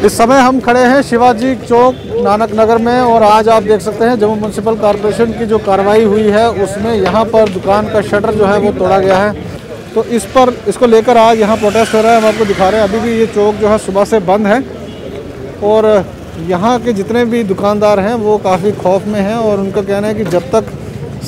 इस समय हम खड़े हैं शिवाजी चौक नानक नगर में और आज आप देख सकते हैं जम्मू म्यूनसिपल कॉरपोरेशन की जो कार्रवाई हुई है, उसमें यहाँ पर दुकान का शटर जो है वो तोड़ा गया है। तो इस पर, इसको लेकर आज यहाँ प्रोटेस्ट हो रहा है, हम आपको दिखा रहे हैं। अभी भी ये चौक जो है सुबह से बंद है और यहाँ के जितने भी दुकानदार हैं, वो काफ़ी खौफ में हैं और उनका कहना है कि जब तक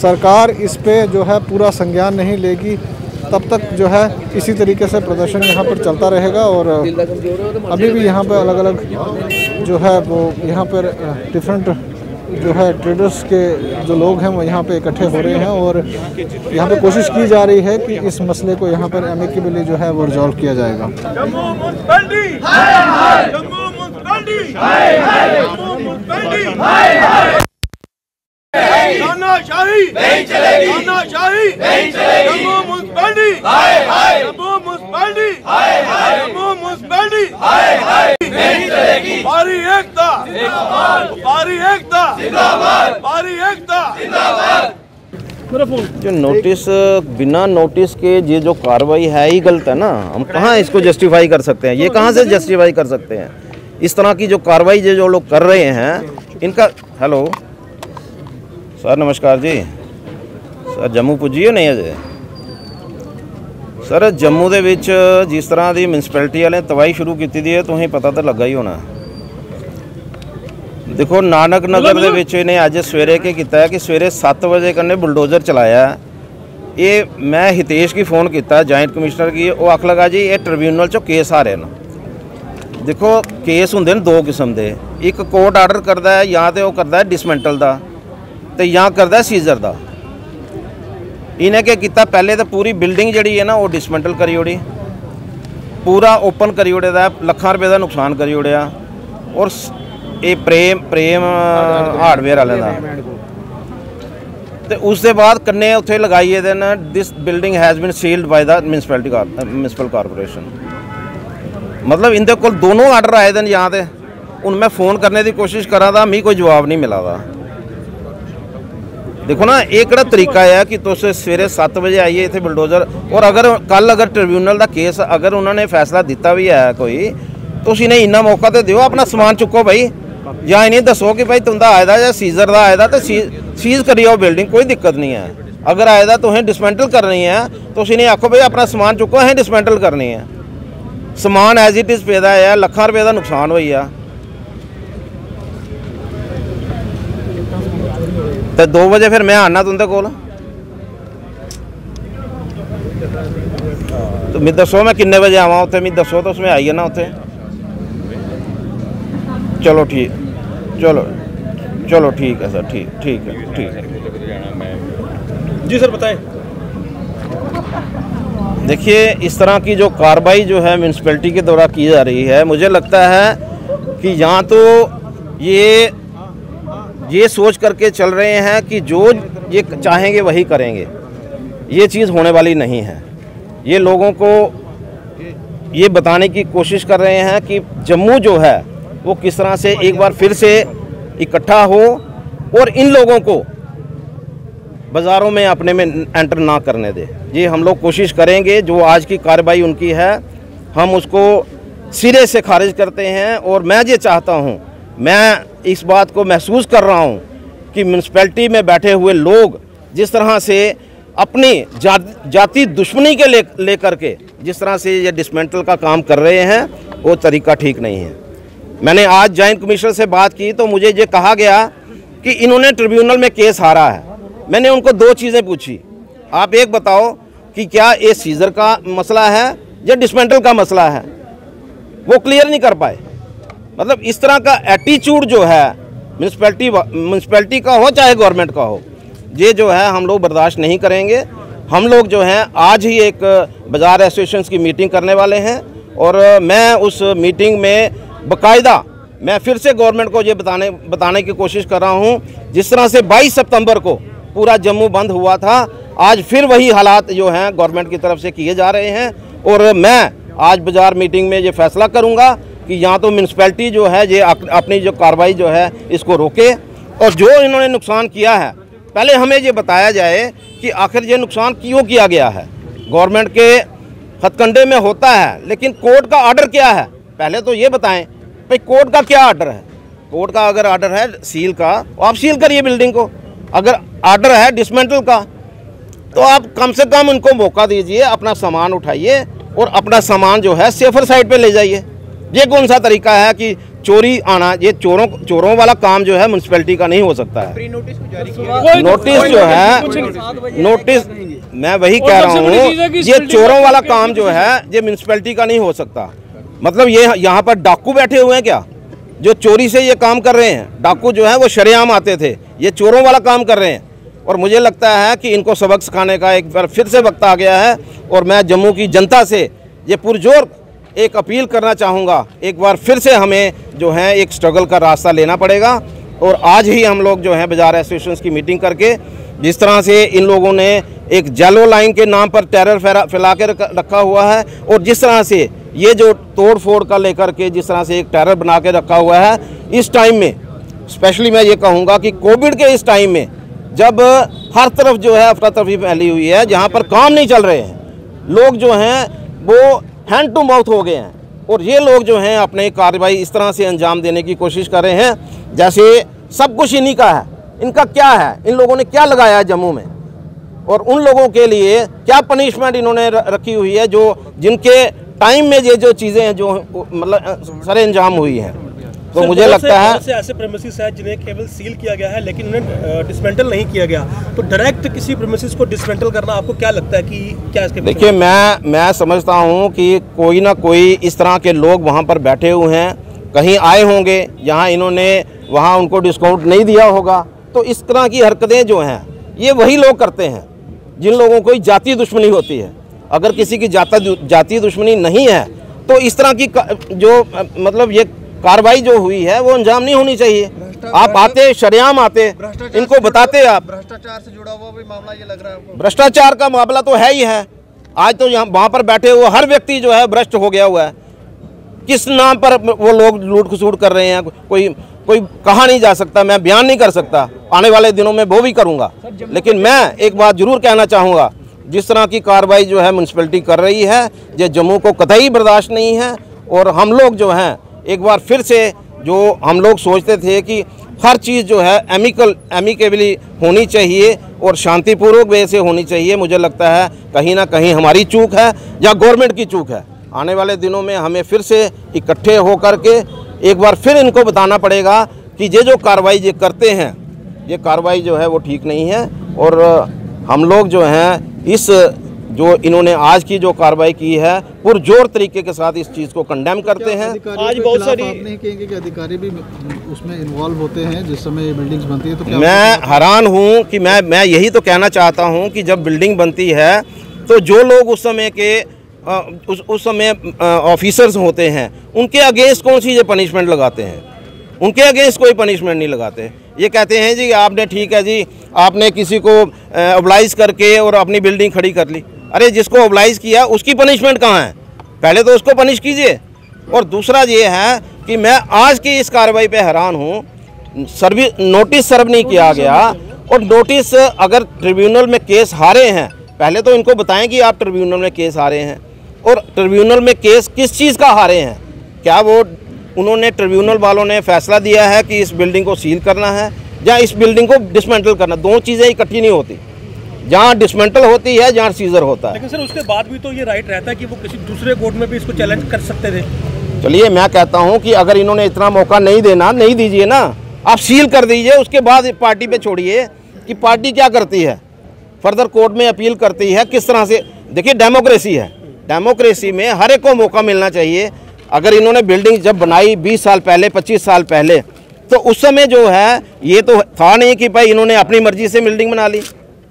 सरकार इस पर जो है पूरा संज्ञान नहीं लेगी तब तक जो है इसी तरीके से प्रदर्शन यहाँ पर चलता रहेगा और अभी भी यहाँ पर अलग अलग जो है वो यहाँ पर डिफरेंट जो है ट्रेडर्स के जो लोग हैं वो यहाँ पे इकट्ठे हो रहे हैं और यहाँ पे कोशिश की जा रही है कि इस मसले को यहाँ पर एमिकेबली जो है वो रिजॉल्व किया जाएगा मुन्सिपैलिटी हाय हाय जम्मू मुन्सिपैलिटी हाय हाय जम्मू मुन्सिपैलिटी हाय हाय तानाशाही नहीं चलेगी। तानाशाही नहीं चलेगी। जम्मू मुन्सिपैलिटी हाय हाय। जम्मू मुन्सिपैलिटी हाय हाय। जम्मू मुन्सिपैलिटी हाय हाय। नहीं चलेगी। हमारी एकता। जिंदाबाद। हमारी एकता। जिंदाबाद। हमारी एकता जो नोटिस बिना नोटिस के ये जो कार्रवाई है ही गलत है ना? हम कहाँ इसको जस्टिफाई कर सकते हैं? ये कहाँ से जस्टिफाई कर सकते हैं? इस तरह की जो कार्रवाई जो लोग कर रहे हैं इनका हेलो ਸਰ, ਨਮਸਕਾਰ ਜੀ। ਸਰ, ਜੰਮੂ ਪੁੱਜੀ ਹੋ ਨਹੀਂ ਅਜੇ? ਸਰ, ਜੰਮੂ ਦੇ ਵਿੱਚ ਜਿਸ ਤਰ੍ਹਾਂ ਦੀ ਮਿਊਨਿਸਪੈਲਿਟੀ ਵਾਲੇ ਤਬਾਹੀ ਸ਼ੁਰੂ ਕੀਤੀ ਦੀ ਹੈ, ਤੁਸੀਂ ਪਤਾ ਤਾਂ ਲੱਗਾ ਹੀ ਹੋਣਾ। ਦੇਖੋ, ਨਾਨਕ ਨਗਰ ਦੇ ਵਿੱਚ ਇਹਨੇ ਅੱਜ ਸਵੇਰੇ ਕੀ ਕੀਤਾ ਕਿ ਸਵੇਰੇ 7 ਵਜੇ ਕੰਨੇ ਬੁਲਡੋਜ਼ਰ ਚਲਾਇਆ। ਇਹ ਮੈਂ ਹਿਤੇਸ਼ ਕੀ ਫੋਨ ਕੀਤਾ ਜਾਇੰਟ ਕਮਿਸ਼ਨਰ ਕੀ, ਉਹ ਆਖ ਲਗਾ ਜੀ, ਇਹ ਟ੍ਰਿਬਿਊਨਲ ਚੋਂ ਕੇਸ ਆ ਰਹੇ ਨੇ। ਦੇਖੋ ਕੇਸ ਹੁੰਦੇ ਨੇ ਦੋ ਕਿਸਮ ਦੇ। ਇੱਕ ਕੋਰਟ ਆਰਡਰ ਕਰਦਾ ਹੈ ਜਾਂ ਤੇ ਉਹ ਕਰਦਾ ਹੈ ਡਿਸਮੈਂਟਲ ਦਾ। ਤੇ ਜਾਂ ਕਰਦਾ ਸੀਜ਼ਰ ਦਾ। ਇਹਨੇ ਕੀ ਕੀਤਾ? ਪਹਿਲੇ ਤਾਂ ਪੂਰੀ ਬਿਲਡਿੰਗ ਜਿਹੜੀ ਹੈ ਨਾ, ਉਹ ਡਿਸਮੈਂਟਲ ਕਰੀ ਉੜੀ ਪੂਰਾ ਓਪਨ ਕਰੀ ਉੜੇ ਦਾ, ਲੱਖਾਂ ਰੁਪਏ ਦਾ ਨੁਕਸਾਨ ਕਰੀ ਉੜਿਆ ਔਰ ਇਹ ਪ੍ਰੇਮ ਪ੍ਰੇਮ ਹਾਰਡਵੇਅਰ ਵਾਲਿਆਂ ਦਾ। ਤੇ ਉਸ ਦੇ ਬਾਅਦ ਕੰਨੇ ਉੱਥੇ ਲਗਾਈ ਇਹਦੇ ਨਾਲ this building has been sealed by the municipality municipal corporation ਮਤਲਬ ਇਹਦੇ ਕੋਲ ਦੋਨੋਂ ਆਰਡਰ ਆਏ ਦੇ ਜਾਂ ਤੇ। ਹੁਣ ਮੈਂ ਫੋਨ ਕਰਨੇ ਦੀ ਕੋਸ਼ਿਸ਼ ਕਰਾਂ ਤਾਂ ਮੀ ਕੋਈ ਜਵਾਬ ਨਹੀਂ ਮਿਲਾ ਦਾ ਦੇਖੋ ਨਾ ਇਹ ਕਿਹੜਾ ਤਰੀਕਾ ਹੈ ਕਿ ਤੁਸੀਂ ਸਵੇਰੇ 7 ਵਜੇ ਆਈਏ ਇੱਥੇ ਬਲਡੋਜ਼ਰ ਔਰ ਅਗਰ ਕੱਲ ਅਗਰ ਟ੍ਰਿਬਿਊਨਲ ਦਾ ਕੇਸ ਅਗਰ ਉਹਨਾਂ ਨੇ ਫੈਸਲਾ ਦਿੱਤਾ ਵੀ ਹੈ ਕੋਈ ਤੁਸੀਂ ਨੇ ਇੰਨਾ ਮੌਕਾ ਤੇ ਦਿਓ ਆਪਣਾ ਸਮਾਨ ਚੁੱਕੋ ਭਾਈ ਜਾਂ ਇਹ ਨਹੀਂ ਦੱਸੋ ਕਿ ਭਾਈ ਤੁੰਦਾ ਆਇਦਾ ਜਾਂ ਸੀਜ਼ਰ ਦਾ ਆਇਦਾ ਤੇ ਸੀਜ਼ ਕਰਿਓ ਬਿਲਡਿੰਗ ਕੋਈ ਦਿੱਕਤ ਨਹੀਂ ਹੈ ਅਗਰ ਆਇਦਾ ਤੁਸੀਂ ਡਿਸਮੈਂਟਲ ਕਰਨੀ ਹੈ ਤੁਸੀਂ ਨੇ ਆਖੋ ਭਾਈ ਆਪਣਾ ਸਮਾਨ ਚੁੱਕੋ ਅਸੀਂ ਡਿਸਮੈਂਟਲ ਕਰਨੀ ਹੈ ਸਮਾਨ ਐਜ਼ ਇਟ ਇਜ਼ ਪੈਦਾ ਹੈ ਲੱਖਾਂ ਰੁਪਏ ਦਾ ਨੁਕਸਾਨ ਹੋਈ ਆ तो दो बजे फिर मैं आना ਆਣਾ को तो मैं दसो मैं किन्ने बजे आवा उ मैं दसो तो उसमें आई ना उ चलो ठीक चलो चलो ठीक है सर ठीक ठीक है ठीक है जी सर बताएँ देखिए इस तरह की जो कार्रवाई जो है म्यूनसिपलिटी के द्वारा की जा रही है मुझे लगता है कि यहाँ तो ये ये सोच करके चल रहे हैं कि जो ये चाहेंगे वही करेंगे। ये चीज़ होने वाली नहीं है। ये लोगों को ये बताने की कोशिश कर रहे हैं कि जम्मू जो है, वो किस तरह से एक बार फिर से इकट्ठा हो और इन लोगों को बाज़ारों में अपने में एंटर ना करने दे। ये हम लोग कोशिश करेंगे, जो आज की कार्रवाई उनकी है, हम उसको सिरे से खारिज करते हैं और मैं ये चाहता हूँ मैं इस बात को महसूस कर रहा हूँ कि म्यूनसिपैलिटी में बैठे हुए लोग जिस तरह से अपनी जा, जाति दुश्मनी के ले लेकर के जिस तरह से ये डिसमेंटल का काम कर रहे हैं वो तरीका ठीक नहीं है। मैंने आज जॉइंट कमिश्नर से बात की तो मुझे ये कहा गया कि इन्होंने ट्रिब्यूनल में केस हारा है। मैंने उनको दो चीज़ें पूछी। आप एक बताओ कि क्या ये सीज़र का मसला है या डिसमेंटल का मसला है? वो क्लियर नहीं कर पाए। मतलब इस तरह का एटीट्यूड जो है म्यूनसिपैलिटी म्यूनसिपैलिटी का हो, चाहे गवर्नमेंट का हो, ये जो है हम लोग बर्दाश्त नहीं करेंगे। हम लोग जो हैं, आज ही एक बाज़ार एसोसिएशन की मीटिंग करने वाले हैं और मैं उस मीटिंग में बकायदा, मैं फिर से गवर्नमेंट को ये बताने बताने की कोशिश कर रहा हूँ, जिस तरह से 22 सितंबर को पूरा जम्मू बंद हुआ था, आज फिर वही हालात जो हैं गवर्नमेंट की तरफ़ से किए जा रहे हैं और मैं आज बाज़ार मीटिंग में ये फैसला करूँगा। कि यहाँ तो म्यूनसिपैलिटी जो है, ये अपनी जो कार्रवाई जो है, इसको रोके। और जो इन्होंने नुकसान किया है, पहले हमें ये बताया जाए कि आखिर ये नुकसान क्यों किया गया है? गवर्नमेंट के हथकंडे में होता है, लेकिन कोर्ट का ऑर्डर क्या है? पहले तो ये बताएँ, भाई कोर्ट का क्या ऑर्डर है? कोर्ट का अगर ऑर्डर है सील का तो आप सील करिए बिल्डिंग को। अगर ऑर्डर है डिसमेंटल का तो आप कम से कम उनको मौका दीजिए, अपना सामान उठाइए और अपना सामान जो है सेफर साइड पे ले जाइए। ये कौन सा तरीका है कि चोरी आना ये चोरों चोरों वाला काम जो है म्यूनसिपैलिटी का नहीं हो सकता है। नोटिस जो है नोटिस मैं वही कह रहा हूँ ये चोरों वाला काम जो है ये म्यूनसिपैलिटी का नहीं हो सकता। मतलब ये यहाँ पर डाकू बैठे हुए हैं क्या? जो चोरी से ये काम कर रहे हैं। डाकू जो है वो शरेआम आते थे। ये चोरों वाला काम कर रहे हैं। और मुझे लगता है कि इनको सबक सिखाने का एक बार फिर से वक्त आ गया है। और मैं जम्मू की जनता से ये पुरजोर एक अपील करना चाहूँगा, एक बार फिर से हमें जो है एक स्ट्रगल का रास्ता लेना पड़ेगा। और आज ही हम लोग जो है बाज़ार एसोसिएशन की मीटिंग करके जिस तरह से इन लोगों ने एक जेलो लाइन के नाम पर टेरर फैला के रखा हुआ है और जिस तरह से ये जो तोड़ फोड़ का लेकर के जिस तरह से एक टेरर बना के रखा हुआ है, इस टाइम में स्पेशली मैं ये कहूँगा कि कोविड के इस टाइम में जब हर तरफ़ जो है अफरा तफरी फैली हुई है, जहाँ पर काम नहीं चल रहे हैं, लोग जो हैं वो हैंड टू माउथ हो गए हैं। और ये लोग जो हैं, अपने कार्रवाई इस तरह से अंजाम देने की कोशिश कर रहे हैं, जैसे सब कुछ इन्हीं का है। इनका क्या है? इन लोगों ने क्या लगाया है जम्मू में? और उन लोगों के लिए क्या पनिशमेंट इन्होंने रखी हुई है, जो जिनके टाइम में ये जो चीज़ें हैं, जो मतलब सरे अंजाम हुई हैं? तो मुझे लगता है ऐसे ऐसे प्रेमिसेस है जिन्हें केवल सील किया गया है लेकिन उन्हें डिसमेंटल नहीं किया गया। तो डायरेक्ट किसी प्रेमिसेस को डिसमेंटल करना आपको क्या लगता है कि क्या इसके देखिए मैं मैं समझता हूँ कि कोई ना कोई इस तरह के लोग वहाँ पर बैठे हुए हैं। कहीं आए होंगे यहाँ इन्होंने वहाँ उनको डिस्काउंट नहीं दिया होगा। तो इस तरह की हरकतें जो हैं ये वही लोग करते हैं जिन लोगों को जातीय दुश्मनी होती है। अगर किसी की जाता जातीय दुश्मनी नहीं है तो इस तरह की जो मतलब ये कार्रवाई जो हुई है वो अंजाम नहीं होनी चाहिए। आप आते शरियाम आते इनको बताते आप। भ्रष्टाचार से जुड़ा हुआ भी मामला ये लग रहा है भ्रष्टाचार का मामला तो है ही है। आज तो यहाँ वहाँ पर बैठे हुए हर व्यक्ति जो है भ्रष्ट हो गया हुआ है। किस नाम पर वो लोग लूट खसूट कर रहे हैं कोई कोई कहा नहीं जा सकता मैं बयान नहीं कर सकता। आने वाले दिनों में वो भी करूँगा। लेकिन मैं एक बात ज़रूर कहना चाहूँगा जिस तरह की कार्रवाई जो है म्यूनसिपलिटी कर रही है ये जम्मू को कतई बर्दाश्त नहीं है और हम लोग जो हैं एक बार फिर से जो हम लोग सोचते थे कि हर चीज़ जो है एमिकल एमिकेबली होनी चाहिए और शांतिपूर्वक वे से होनी चाहिए, मुझे लगता है कहीं ना कहीं हमारी चूक है या गवर्नमेंट की चूक है। आने वाले दिनों में हमें फिर से इकट्ठे होकर के एक बार फिर इनको बताना पड़ेगा कि ये जो कार्रवाई ये करते हैं, ये कार्रवाई जो है वो ठीक नहीं है और हम लोग जो हैं इस जो इन्होंने आज की जो कार्रवाई की है पुरजोर तरीके के साथ इस चीज़ को कंडेम करते हैं। आज बहुत सारी आप नहीं कहेंगे कि अधिकारी भी उसमें इन्वॉल्व होते हैं जिस समय ये बिल्डिंग्स बनती है तो क्या मैं हैरान हूँ कि मैं मैं यही तो कहना चाहता हूँ कि जब बिल्डिंग बनती है तो जो लोग उस समय के उस उस समय ऑफिसर्स होते हैं उनके अगेंस्ट कौन सी ये पनिशमेंट लगाते हैं? उनके अगेंस्ट कोई पनिशमेंट नहीं लगाते। ये कहते हैं जी आपने ठीक है जी आपने किसी को ओबलाइज करके और अपनी बिल्डिंग खड़ी कर ली। अरे जिसको ओबलाइज किया उसकी पनिशमेंट कहाँ है? पहले तो उसको पनिश कीजिए। और दूसरा ये है कि मैं आज की इस कार्रवाई पे हैरान हूँ। सर्वी नोटिस सर्व नहीं किया गया। और नोटिस अगर ट्रिब्यूनल में केस हारे हैं पहले तो इनको बताएँ कि आप ट्रिब्यूनल में केस हारे हैं। और ट्रिब्यूनल में केस किस चीज़ का हारे हैं? क्या वो उन्होंने ट्रिब्यूनल वालों ने फैसला दिया है कि इस बिल्डिंग को सील करना है? या इस बिल्डिंग को डिसमेंटल करना? दोनों चीज़ें इकट्ठी नहीं होती। जहाँ डिसमेंटल होती है जहाँ सीजर होता है। लेकिन सर उसके बाद भी तो ये राइट रहता है कि वो किसी दूसरे कोर्ट में भी इसको चैलेंज कर सकते थे। चलिए मैं कहता हूँ कि अगर इन्होंने इतना मौका नहीं देना नहीं दीजिए ना आप सील कर दीजिए उसके बाद पार्टी पे छोड़िए कि पार्टी क्या करती है। फर्दर कोर्ट में अपील करती है किस तरह से? देखिए डेमोक्रेसी है। डेमोक्रेसी में हर एक को मौका मिलना चाहिए। अगर इन्होंने बिल्डिंग जब बनाई 20 साल पहले 25 साल पहले तो उस समय जो है ये तो था नहीं कि भाई इन्होंने अपनी मर्ज़ी से बिल्डिंग बना ली।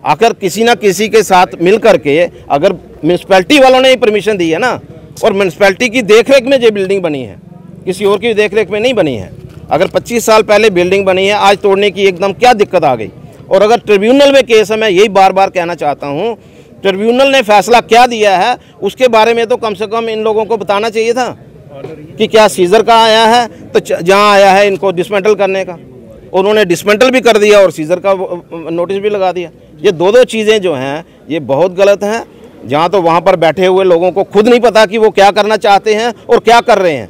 आकर किसी ना किसी के साथ मिल करके अगर म्यूनसिपैलिटी वालों ने ही परमिशन दी है ना, और म्यूनसिपैलिटी की देखरेख में ये बिल्डिंग बनी है, किसी और की देखरेख में नहीं बनी है। अगर 25 साल पहले बिल्डिंग बनी है, आज तोड़ने की एकदम क्या दिक्कत आ गई? और अगर ट्रिब्यूनल में केस है, मैं यही बार बार कहना चाहता हूँ ट्रिब्यूनल ने फैसला क्या दिया है, उसके बारे में तो कम से कम इन लोगों को बताना चाहिए था कि क्या सीज़र का आया है तो जहाँ आया है इनको डिसमेंटल करने का। उन्होंने डिसमेंटल भी कर दिया और सीज़र का नोटिस भी लगा दिया। ये दो दो चीज़ें जो हैं ये बहुत गलत हैं। जहाँ तो वहाँ पर बैठे हुए लोगों को खुद नहीं पता कि वो क्या करना चाहते हैं और क्या कर रहे हैं।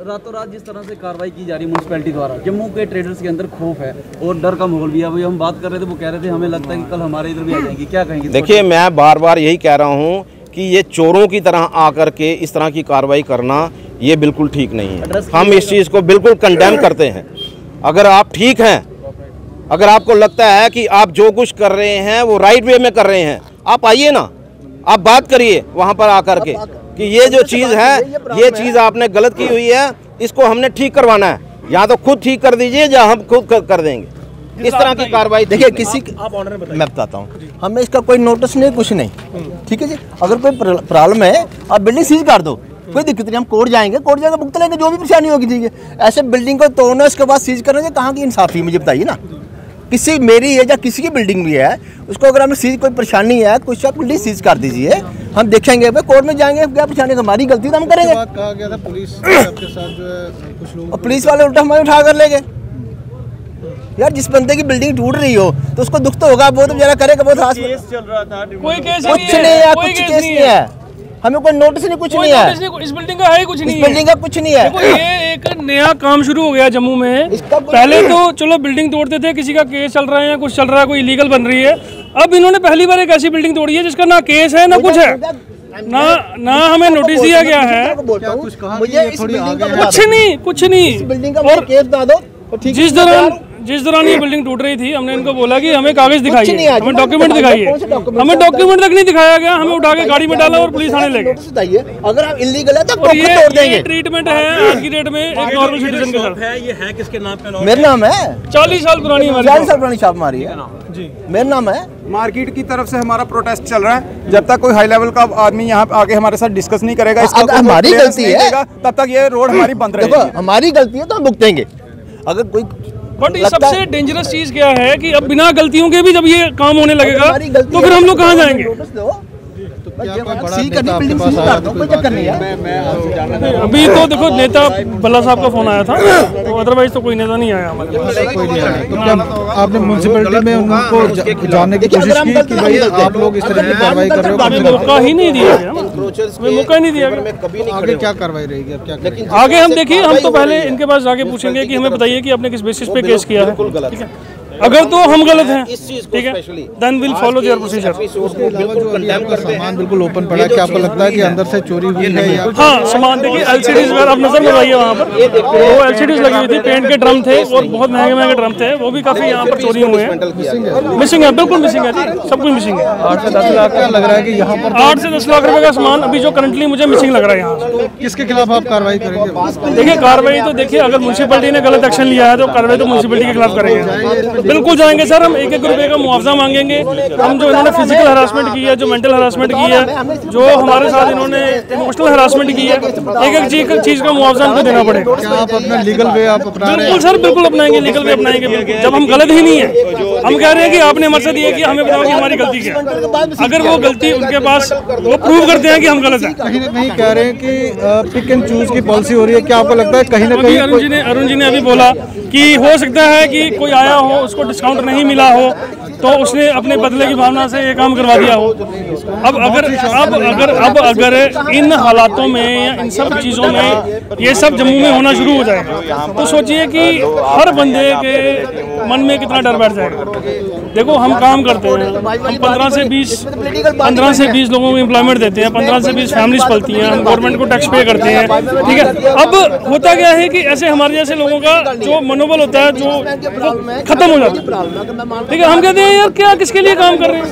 रातों रात जिस तरह से कार्रवाई की जा रही है म्यूनसिपैलिटी द्वारा जम्मू के ट्रेडर्स के अंदर खौफ है और डर का माहौल भी है। अभी हम बात कर रहे थे वो कह रहे थे हमें लगता है कि कल हमारे इधर भी आ जाएँगे। क्या कहेंगे देखिए मैं बार बार यही कह रहा हूँ कि ये चोरों की तरह आकर के इस तरह की कार्रवाई करना ये बिल्कुल ठीक नहीं है। हम इस चीज़ को बिल्कुल कंडेम करते हैं। अगर आप ठीक हैं अगर आपको लगता है कि आप जो कुछ कर रहे हैं वो राइट वे में कर रहे हैं आप आइए ना आप बात करिए वहाँ पर आकर के कि ये जो चीज़ है ये चीज़ आपने गलत की हुई है इसको हमने ठीक करवाना है। या तो खुद ठीक कर दीजिए या हम खुद कर- कर देंगे। इस तरह की कार्रवाई देखिए। किसी आप ऑनर में मैं बताता हूँ। हमें इसका कोई नोटिस नहीं कुछ नहीं। ठीक है जी? अगर कोई प्रॉब्लम है आप बिल्डिंग सीज कर दो। कोई दिक्कत नहीं हम कोर्ट जाएँगे कोर्ट जाकर भुगत लेंगे जो भी परेशानी होगी ठीक है। ऐसे बिल्डिंग को तोड़ना उसके बाद सीज करना ये कहाँ की इंसाफी मुझे बताइए ना। किसी मेरी है या किसी की बिल्डिंग भी है उसको अगर हमें सीज कोई परेशानी है कुछ आप बिल्डिंग सीज कर दीजिए हम देखेंगे भाई कोर्ट में जाएँगे क्या परेशानी है, हमारी गलती तो हम करेंगे। कहा गया था पुलिस आपके साथ जो है कुछ लोग और पुलिस वाले उल्टा हमें उठा कर ले गए। यार जिस बंदे की बिल्डिंग टूट रही हो तो उसको दुख तो होगा वो तो बेचारा करेगा बहुत हाथ चल रहा था कोई केस कुछ नहीं है कुछ केस नहीं है। हमें कोई नोटिस नहीं कुछ नहीं है। इस बिल्डिंग का है कुछ नहीं बिल्डिंग का कुछ नहीं है। ये एक नया काम शुरू हो गया जम्मू में। पहले तो चलो बिल्डिंग तोड़ते थे किसी का केस चल रहा है या कुछ चल रहा है कोई इलीगल बन रही है। अब इन्होंने पहली बार एक ऐसी बिल्डिंग तोड़ी है जिसका ना केस है ना कुछ है। ना ना हमें नोटिस दिया गया है कुछ कहा कि मुझे ये इस थोड़ी बिल्डिंग आगे का? कुछ नहीं कुछ नहीं। बिल्डिंग का मुझे केस बता दो तो जिस दौरान। जिस दौरान ये बिल्डिंग टूट रही थी हमने इनको बोला कि हमें कागज़ दिखाइए हमें डॉक्यूमेंट दिखाइए। हमें डॉक्यूमेंट तक नहीं दिखाया गया हमें उठा के गाड़ी में डाला और पुलिस थाने ले गए अगर आप इलीगल है तो ये तोड़ ये देंगे। ट्रीटमेंट है आज की डेट में एक नॉर्मल सिटीजन के साथ। है? ये है किसके नाम पे? मेरा नाम है? चालीस साल पुरानी चालीस साल पुरानी छाप मारी है। मेरा नाम है? मार्केट की तरफ़ से हमारा प्रोटेस्ट चल रहा है। जब तक कोई हाई लेवल का आदमी यहाँ पे आगे हमारे साथ डिस्कस नहीं करेगा इसका अगर हमारी गलती है। तब तक ये रोड हमारी बंद रहेगी। हमारी गलती है तो हम भुगतेंगे अगर कोई बट ये सबसे डेंजरस चीज़ क्या है कि अब बिना गलतियों के भी जब ये काम होने लगेगा तो फिर हम लोग कहाँ तो जाएँगे? अभी तो देखो नेता भल्ला साहब का फ़ोन आया था। तो अदरवाइज़ तो कोई नेता नहीं आया हमारे कोई नहीं। आया तो क्या आपने म्यूनसिपैलिटी में उनको जानने की कोशिश की कि भाई आप लोग इस तरह की कार्रवाई कर रहे हो हमें मौका ही नहीं दिया गया मौका ही नहीं दिया। गया कभी नहीं आगे क्या कार्रवाई रहेगी अब क्या आगे हम देखिए हम तो पहले इनके पास जाके पूछेंगे कि हमें बताइए कि आपने किस बेसिस पे केस किया है। अगर तो हम गलत हैं। इस चीज़ ठीक है? Then will follow their procedure बिल्कुल ओपन पड़ा क्या आपको लगता है कि अंदर से चोरी हुई है या हाँ सामान देखिए एलसीडीज वगैरह आप नज़र लगाइए वहाँ पर। वो एलसीडीज लगी हुई थी पेंट के ड्रम थे और बहुत महँगे महँगे ड्रम थे वो भी काफ़ी यहाँ पर चोरी हुए हैं। मिसिंग है बिल्कुल मिसिंग है सब कुछ मिसिंग है। आठ से दस लाख लग रहा है कि यहाँ पर आठ से दस लाख रुपए का सामान अभी जो करंटली मुझे मिसिंग लग रहा है यहाँ किसके खिलाफ आप कार्रवाई करेंगे? देखिए कार्रवाई तो देखिए अगर म्यूनसिपैलिटी ने गलत एक्शन लिया है तो कार्रवाई तो म्यूनसिपैलिटी के खिलाफ करेंगे। बिल्कुल जाएँगे सर हम एक एक रुपए का मुआवजा मांगेंगे। हम जो इन्होंने फ़िज़िकल हरासमेंट की है जो मेंटल हरासमेंट की है जो हमारे साथ इन्होंने इमोशनल हरासमेंट की है एक एक चीज़ चीज़ का मुआवजा इनको देना पड़ेगा। आप अपना लीगल वे आप बिल्कुल सर बिल्कुल अपनाएँगे लीगल वे अपनाएँगे जब हम गलत ही नहीं है हम कह रहे हैं कि आपने हमारे साथ ये किया हमें बताओ कि हमारी गलती क्या है। अगर वो गलती उनके पास वो प्रूव करते हैं कि हम गलत हैं। कहीं ना कहीं कह रहे हैं कि पिक एंड चूज़ की पॉलिसी हो रही है। क्या आपको लगता है कहीं ना कहीं अरुण जी ने अरुण जी ने अभी बोला कि हो सकता है कि कोई आया हो उसको डिस्काउंट नहीं मिला हो तो उसने अपने बदले की भावना से ये काम करवा दिया हो। अब अगर अब अगर अब अगर इन हालातों में या इन सब चीज़ों में ये सब जम्मू में होना शुरू हो जाएगा तो सोचिए कि हर बंदे के मन में कितना डर बैठ जाएगा? देखो हम काम करते हैं। हम पंद्रह से बीस पंद्रह से बीस लोगों को एम्प्लॉयमेंट देते हैं पंद्रह से बीस फैमिलीज़ पलती हैं हम गवर्नमेंट को टैक्स पे करते हैं। ठीक है? अब होता क्या है कि ऐसे हमारे जैसे लोगों का जो मनोबल होता है जो खत्म हो जाता है। ठीक है हम कहते हैं यार क्या किसके लिए काम कर रहे हैं?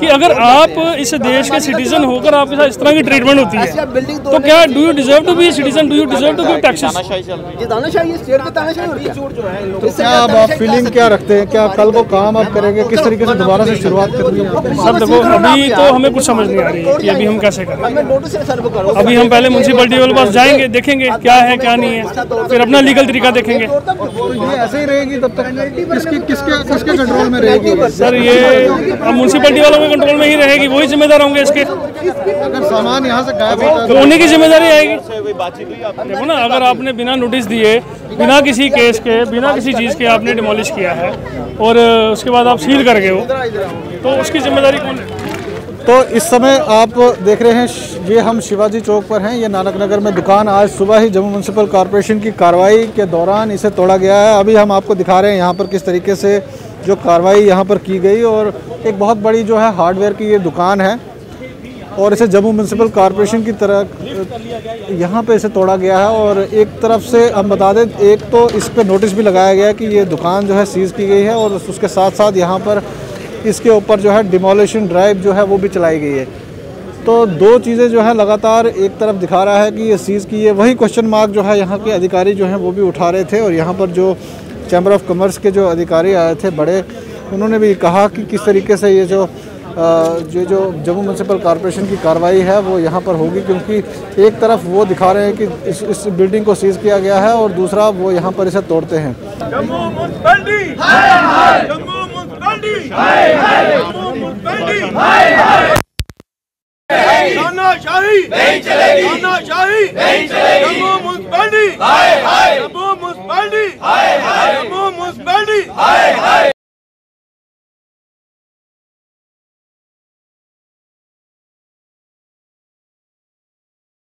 कि अगर आप इस देश के सिटीजन होकर आपके साथ इस तरह की ट्रीटमेंट होती है तो क्या do you deserve to be citizen do you deserve to give taxes क्या अब आप फीलिंग क्या रखते हैं? क्या कल को काम आप करेंगे? किस तरीके से दोबारा से शुरुआत करनी है? सर देखो अभी तो हमें कुछ समझ नहीं आ रही है कि अभी हम कैसे करें। अभी हम पहले म्यूनसिपलिटी वाले पास जाएँगे देखेंगे क्या है क्या नहीं है। फिर अपना लीगल तरीका देखेंगे। तो ऐसे ही रहेगी तब तक? किसकी किसके किसके कंट्रोल में रहेगी? सर ये अब म्यूनसिपलिटी वालों के कंट्रोल में ही रहेगी वही जिम्मेदार होंगे इसके। अगर सामान यहाँ से गायब होता है तो उन्हीं की ज़िम्मेदारी आएगी। देखो ना अगर आपने बिना नोटिस दिए बिना किसी केस के, बिना किसी चीज़ के आपने डिमोलिश किया है और उसके बाद आप सील कर गए हो। तो उसकी ज़िम्मेदारी कौन है? तो इस समय आप देख रहे हैं, ये हम शिवाजी चौक पर हैं, ये नानक नगर में दुकान आज सुबह ही जम्मू म्यूनसिपल कॉरपोरेशन की कार्रवाई के दौरान इसे तोड़ा गया है। अभी हम आपको दिखा रहे हैं यहाँ पर किस तरीके से जो कार्रवाई यहाँ पर की गई और एक बहुत बड़ी जो है हार्डवेयर की ये दुकान है। और इसे जम्मू म्यूनसिपल कॉरपोरेशन की तरह, यहाँ पे इसे तोड़ा गया है और एक तरफ़ से हम बता दें, एक तो इस पर नोटिस भी लगाया गया है कि ये दुकान जो है सीज़ की गई है और उसके साथ साथ यहाँ पर इसके ऊपर जो है डिमोलिशन ड्राइव जो है वो भी चलाई गई है। तो दो चीज़ें जो है लगातार एक तरफ़ दिखा रहा है कि ये सीज़ की है, वही क्वेश्चन मार्क जो है यहाँ के अधिकारी जो हैं वो भी उठा रहे थे और यहाँ पर जो चैम्बर ऑफ़ कॉमर्स के जो अधिकारी आए थे बड़े, उन्होंने भी कहा कि किस तरीके से ये जो जो जो जम्मू म्यूनसिपल कॉरपोरेशन की कार्रवाई है, वो यहाँ पर होगी क्योंकि एक तरफ़ वो दिखा रहे हैं कि इस इस बिल्डिंग को सीज़ किया गया है और दूसरा वो यहाँ पर इसे तोड़ते हैं।